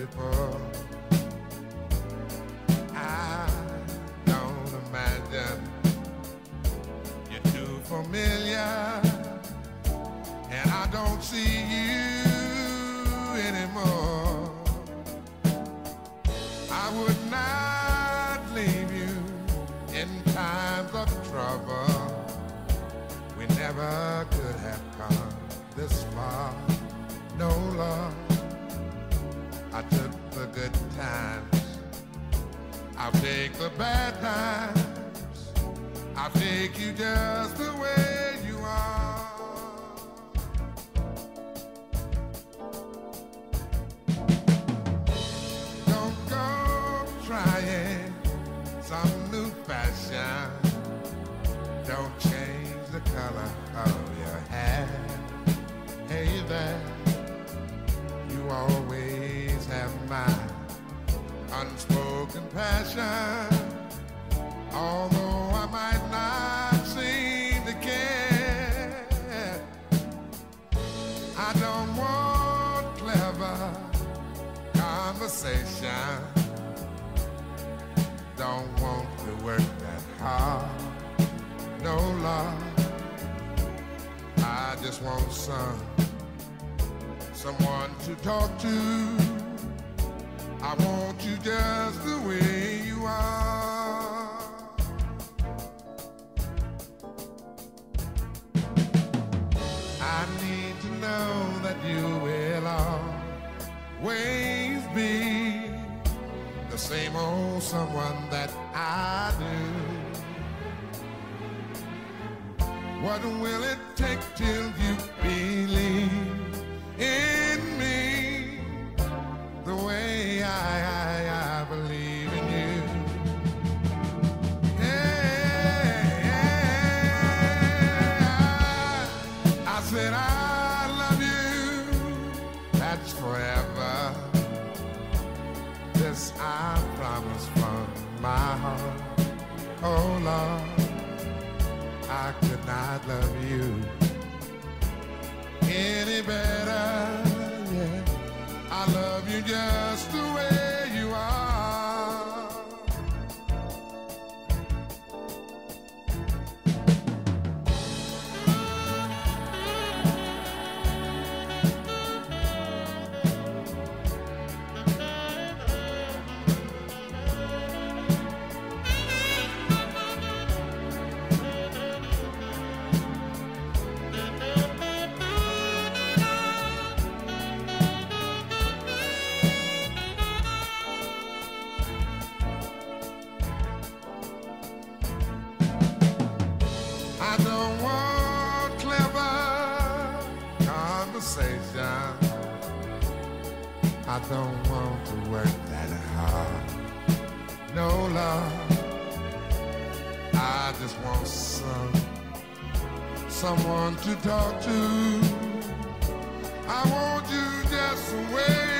people. I don't imagine you're too familiar, and I don't see you anymore. I would not leave you in times of trouble. We never could have come this far, no love. I took the good times. I'll take the bad times. I'll take you just the way you are. Don't go trying some new fashion. Don't change the color of your hair. Hey there, you always unspoken passion. Although I might not seem to care, I don't want clever conversation. Don't want to work that hard. No love. I just want some someone to talk to. I want you just the way you are. I need to know that you will always be the same old someone that I do. What will it take till you Forever. This I promise from my heart. Oh Lord. I could not love you any better. I don't want to work that hard. No love. I just want some someone to talk to. I want you just the way